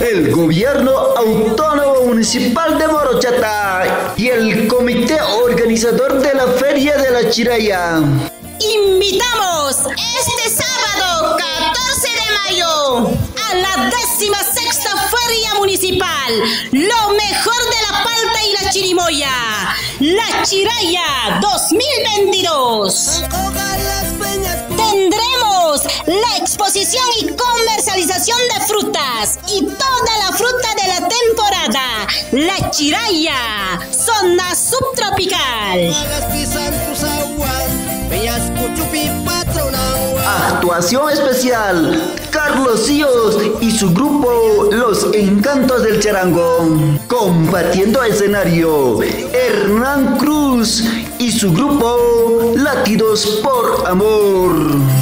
el Gobierno Autónomo Municipal de Morochata y el Comité Organizador de la Feria de la Chiraya. Invitamos este sábado 14 de mayo a la décima sexta Feria Municipal, lo mejor de la palta y la chirimoya, la Chiraya 2022. Tendremos la exposición y comercialización y toda la fruta de la temporada. La Chiraya, zona subtropical. Actuación especial, Carlos Cíos y su grupo Los Encantos del Charango. Compartiendo escenario, Hernán Cruz y su grupo Latidos por Amor.